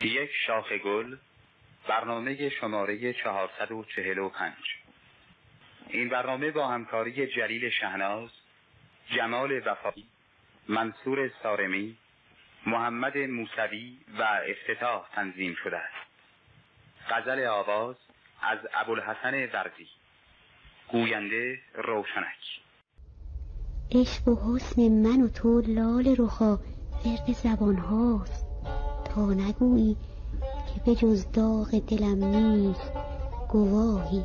یک شاخ گل برنامه شماره 445 این برنامه با همکاری جلیل شهناز جمال وفایی منصور سارمی محمد موسوی و افتتاح تنظیم شده است. غزل آواز از ابوالحسن ورزی گوینده روشنک. عشق و حسن من و تو لال رخا ورد زبان هاست. نگویی که به جز داغ دلم نیست گواهی.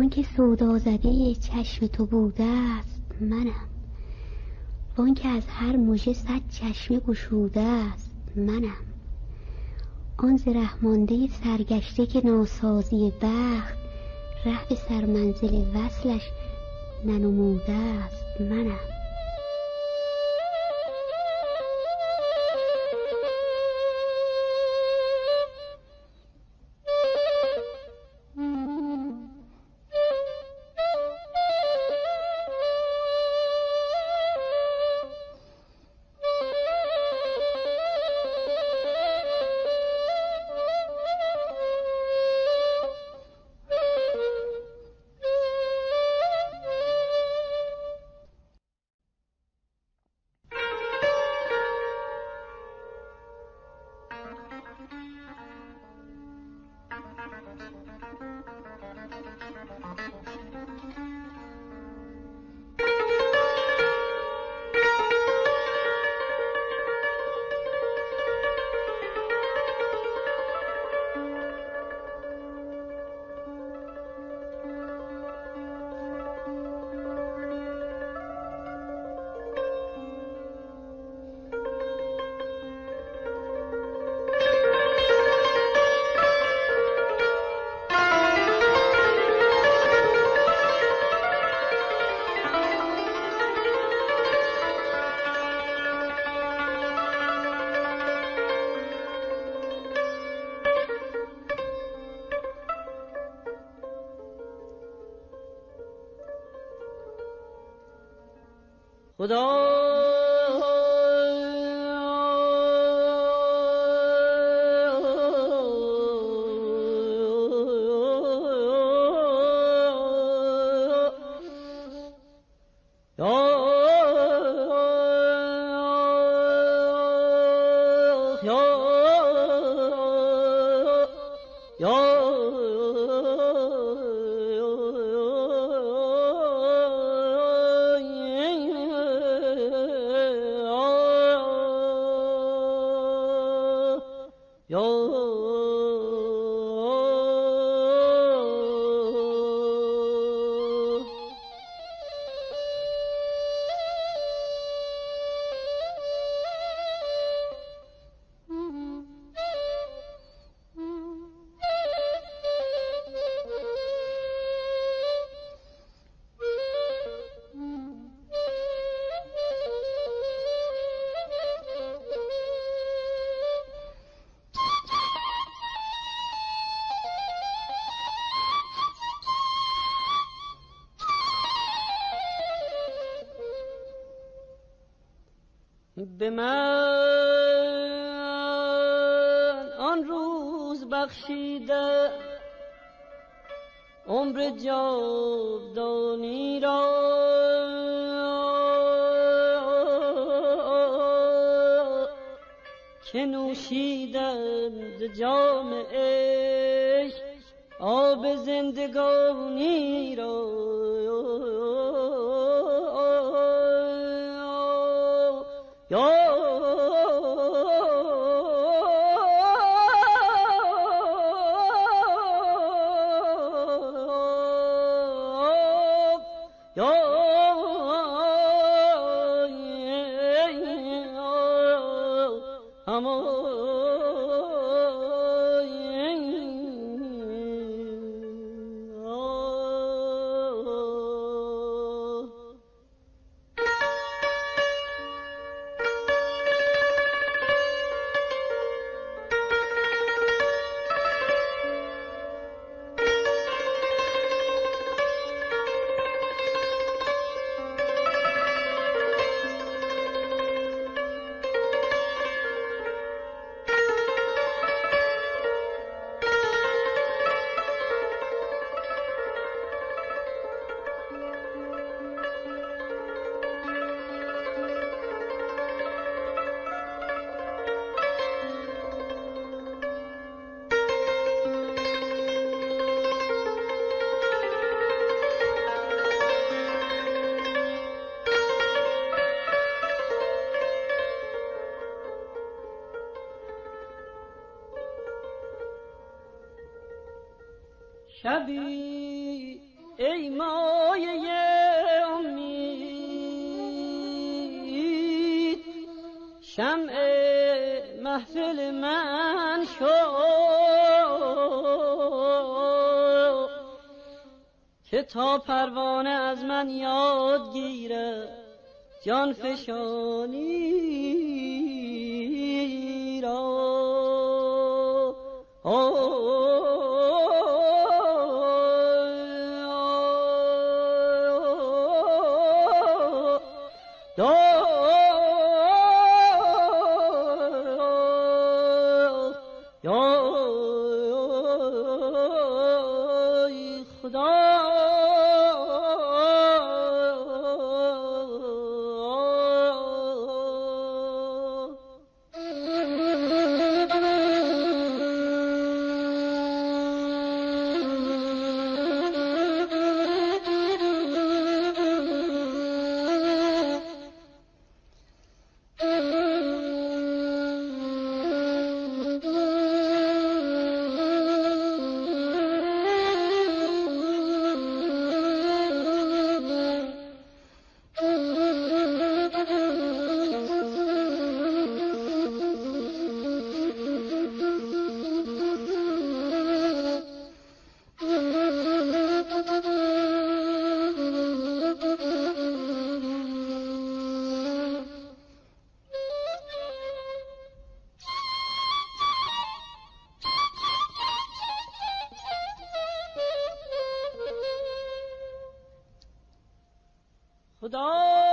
آنکه سودا زده چشم تو بوده است منم. وان که از هر مژه صد چشمه گشوده است منم. آن زرهمانده سرگشته که ناسازی بخت ره به سرمنزل وصلش ننموده است منم. به من آن روز بخشیده عمر جاودانی را. که نوشیدند جام عشق آب زندگانی را. 我们 شبی ای مایه امید. شمع محفل من شو که تا پروانه از من یاد گیره جان فشانی را. خدا از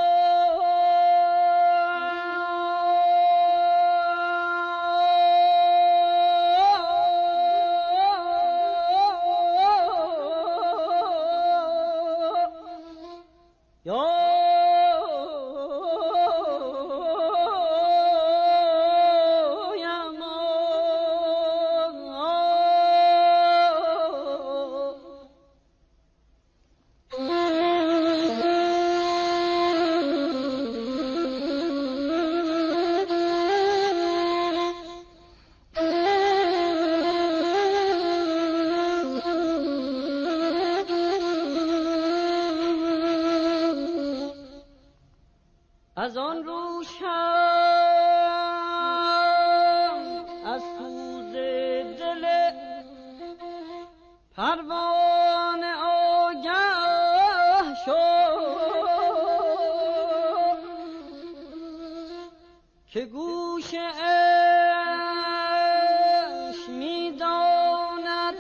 پروان آگه شد که گوش اش می‌داند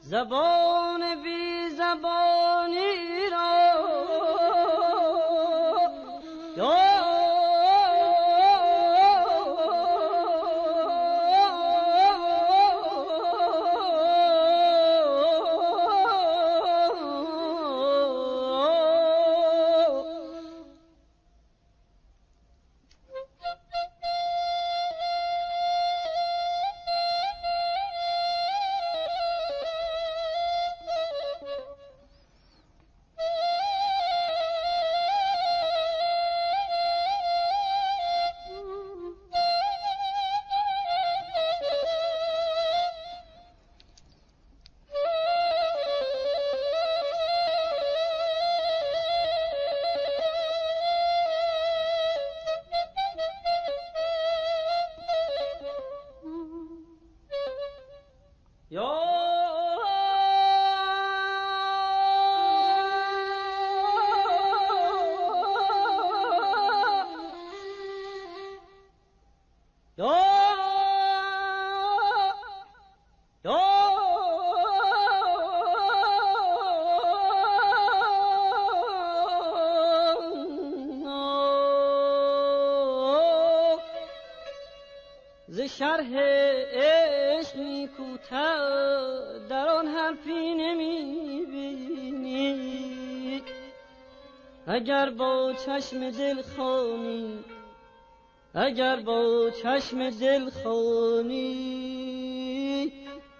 زبان بی زبانی شرح عشق نیکوتر در آن حرفی نمی بینی اگر با چشم دل خانی اگر با چشم دل خانی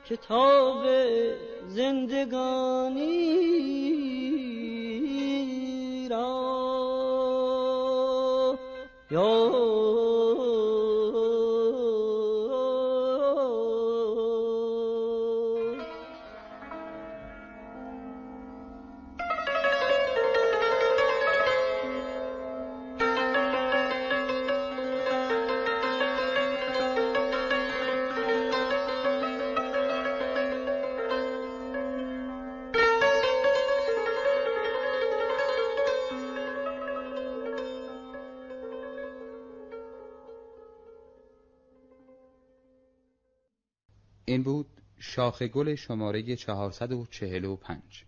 کتاب زندگانی را یا این بود شاخ گل شماره 445